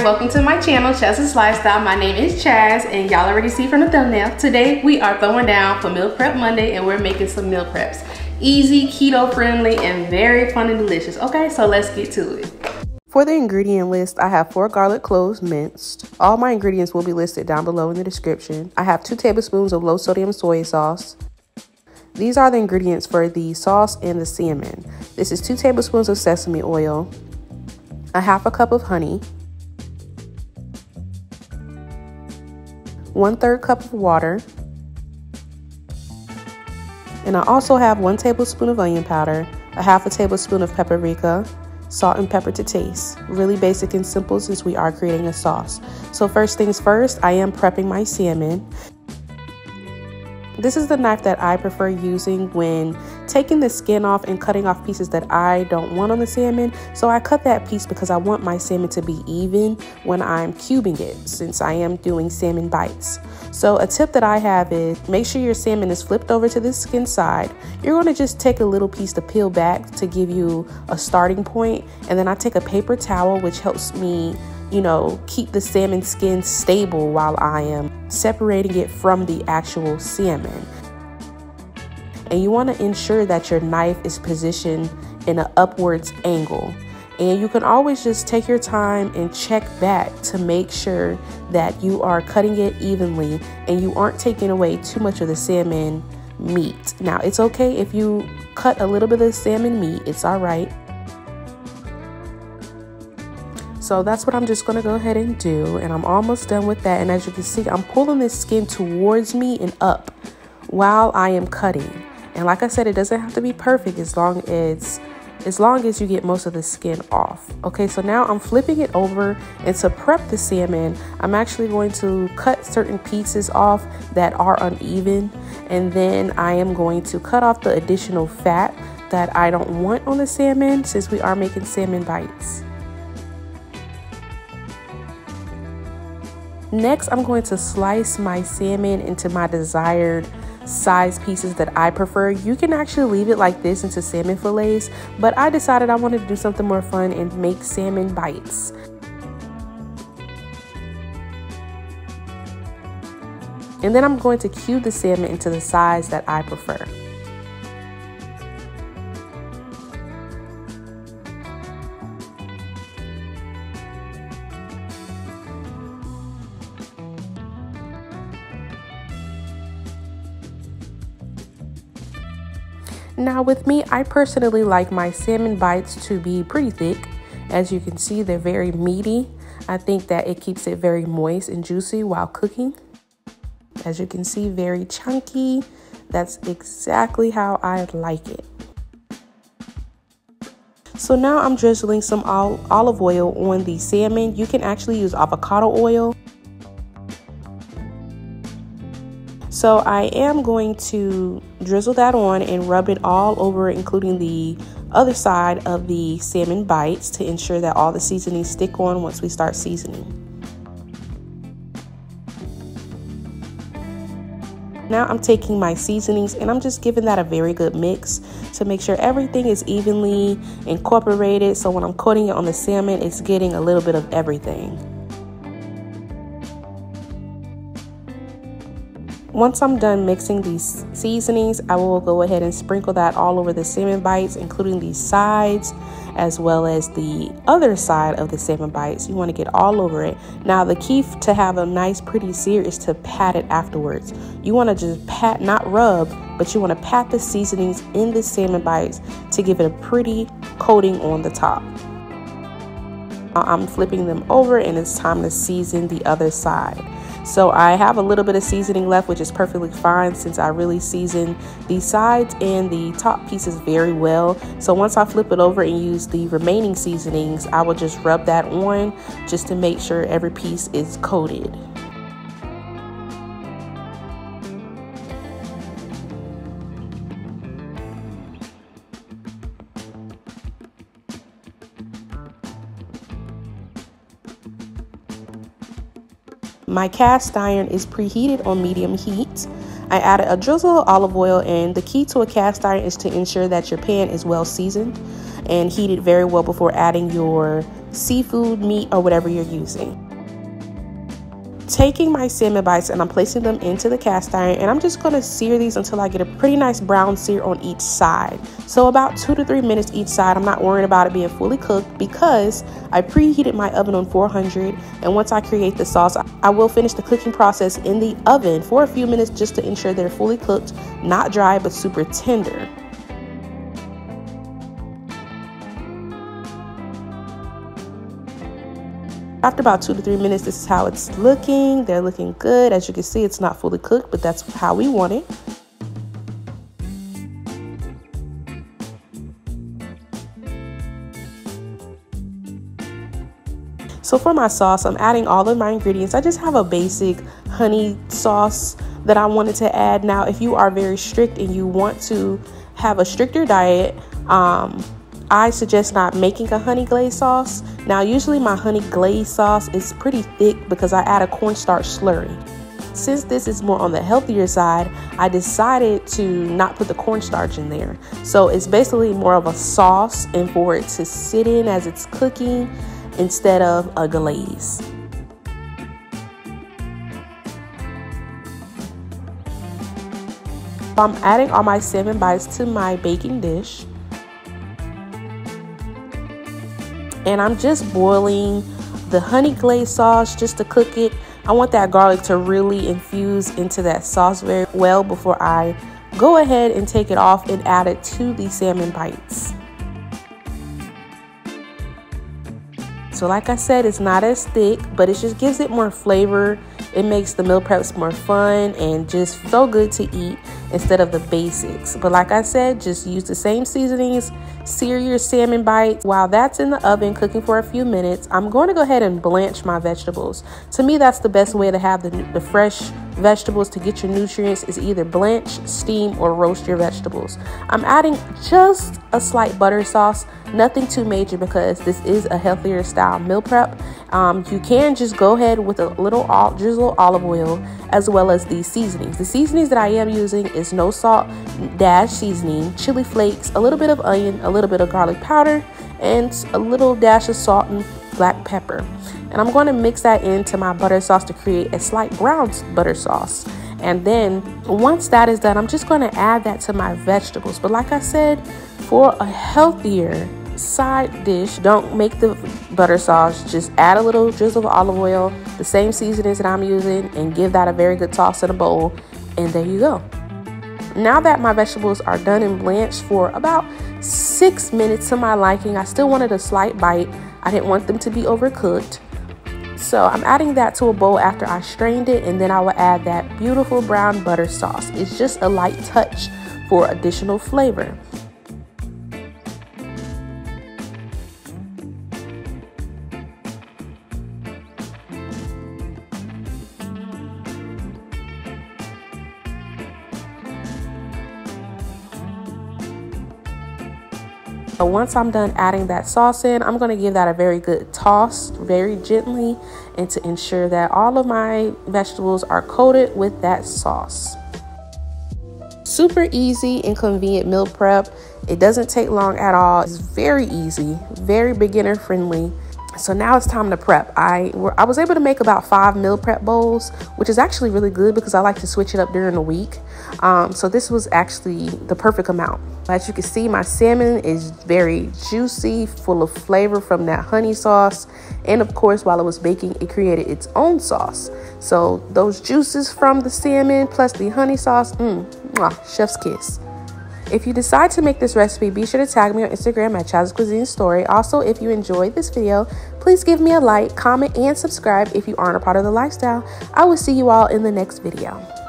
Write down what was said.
Welcome to my channel, Chaz's Lifestyle. My name is Chaz and y'all already see from the thumbnail. Today we are throwing down for Meal Prep Monday and we're making some meal preps. Easy, keto friendly, and very fun and delicious. Okay, so let's get to it. For the ingredient list, I have four garlic cloves minced. All my ingredients will be listed down below in the description. I have two tablespoons of low sodium soy sauce. These are the ingredients for the sauce and the salmon. This is two tablespoons of sesame oil, a half a cup of honey, one third cup of water, and I also have one tablespoon of onion powder, a half a tablespoon of paprika, salt and pepper to taste. Really basic and simple since we are creating a sauce. So first things first, I am prepping my salmon. This is the knife that I prefer using when taking the skin off and cutting off pieces that I don't want on the salmon. So I cut that piece because I want my salmon to be even when I'm cubing it since I am doing salmon bites. So a tip that I have is make sure your salmon is flipped over to the skin side. You're going to just take a little piece to peel back to give you a starting point and then I take a paper towel which helps me you know, keep the salmon skin stable while I am separating it from the actual salmon. And you want to ensure that your knife is positioned in an upwards angle. And you can always just take your time and check back to make sure that you are cutting it evenly and you aren't taking away too much of the salmon meat. Now, it's okay if you cut a little bit of the salmon meat, it's all right. So that's what I'm just going to go ahead and do. And I'm almost done with that. And as you can see, I'm pulling this skin towards me and up while I am cutting. And like I said, it doesn't have to be perfect as long as as long as you get most of the skin off. Okay, so now I'm flipping it over and to prep the salmon, I'm actually going to cut certain pieces off that are uneven and then I am going to cut off the additional fat that I don't want on the salmon since we are making salmon bites. Next, I'm going to slice my salmon into my desired size pieces that I prefer. You can actually leave it like this into salmon fillets, but I decided I wanted to do something more fun and make salmon bites. And then I'm going to cube the salmon into the size that I prefer. Now with me, I personally like my salmon bites to be pretty thick. As you can see, they're very meaty. I think that it keeps it very moist and juicy while cooking. As you can see, very chunky. That's exactly how I like it. So now I'm drizzling some olive oil on the salmon. You can actually use avocado oil. So I am going to drizzle that on and rub it all over, including the other side of the salmon bites to ensure that all the seasonings stick on once we start seasoning. Now I'm taking my seasonings and I'm just giving that a very good mix to make sure everything is evenly incorporated. So when I'm coating it on the salmon, it's getting a little bit of everything. Once I'm done mixing these seasonings, I will go ahead and sprinkle that all over the salmon bites, including the sides as well as the other side of the salmon bites. You want to get all over it. Now, the key to have a nice, pretty sear is to pat it afterwards. You want to just pat, not rub, but you want to pat the seasonings in the salmon bites to give it a pretty coating on the top. I'm flipping them over and it's time to season the other side. So I have a little bit of seasoning left, which is perfectly fine since I really season the sides and the top pieces very well. So once I flip it over and use the remaining seasonings, I will just rub that on just to make sure every piece is coated. My cast iron is preheated on medium heat. I added a drizzle of olive oil and the key to a cast iron is to ensure that your pan is well seasoned and heated very well before adding your seafood, meat, or whatever you're using taking my salmon bites and I'm placing them into the cast iron and I'm just going to sear these until I get a pretty nice brown sear on each side. So about two to three minutes each side. I'm not worrying about it being fully cooked because I preheated my oven on 400 and once I create the sauce, I will finish the cooking process in the oven for a few minutes just to ensure they're fully cooked, not dry but super tender. After about two to three minutes, this is how it's looking. They're looking good. As you can see, it's not fully cooked, but that's how we want it. So for my sauce, I'm adding all of my ingredients. I just have a basic honey sauce that I wanted to add. Now, if you are very strict and you want to have a stricter diet, um, I suggest not making a honey glaze sauce. Now, usually my honey glaze sauce is pretty thick because I add a cornstarch slurry. Since this is more on the healthier side, I decided to not put the cornstarch in there. So it's basically more of a sauce and for it to sit in as it's cooking instead of a glaze. I'm adding all my salmon bites to my baking dish. And I'm just boiling the honey glaze sauce just to cook it. I want that garlic to really infuse into that sauce very well before I go ahead and take it off and add it to the salmon bites. So like I said, it's not as thick, but it just gives it more flavor. It makes the meal preps more fun and just so good to eat instead of the basics. But like I said, just use the same seasonings, sear your salmon bites. While that's in the oven cooking for a few minutes, I'm going to go ahead and blanch my vegetables. To me, that's the best way to have the, the fresh vegetables to get your nutrients is either blanch, steam, or roast your vegetables. I'm adding just a slight butter sauce, nothing too major because this is a healthier style meal prep. Um, you can just go ahead with a little drizzle olive oil as well as these seasonings. The seasonings that I am using is no salt dash seasoning, chili flakes, a little bit of onion, a little bit of garlic powder, and a little dash of salt and black pepper. And I'm going to mix that into my butter sauce to create a slight brown butter sauce. And then once that is done, I'm just going to add that to my vegetables. But like I said, for a healthier side dish, don't make the butter sauce. Just add a little drizzle of olive oil, the same seasonings that I'm using, and give that a very good toss in a bowl. And there you go. Now that my vegetables are done and blanched for about six minutes to my liking, I still wanted a slight bite. I didn't want them to be overcooked. So I'm adding that to a bowl after I strained it and then I will add that beautiful brown butter sauce. It's just a light touch for additional flavor. Once I'm done adding that sauce in, I'm going to give that a very good toss, very gently, and to ensure that all of my vegetables are coated with that sauce. Super easy and convenient meal prep. It doesn't take long at all. It's very easy, very beginner friendly. So now it's time to prep. I I was able to make about five meal prep bowls, which is actually really good because I like to switch it up during the week. Um, so this was actually the perfect amount. As you can see, my salmon is very juicy, full of flavor from that honey sauce. And of course, while it was baking, it created its own sauce. So those juices from the salmon plus the honey sauce, mmm, chef's kiss. If you decide to make this recipe, be sure to tag me on Instagram at Chaz Cuisine Story. Also, if you enjoyed this video, please give me a like, comment, and subscribe if you aren't a part of the lifestyle. I will see you all in the next video.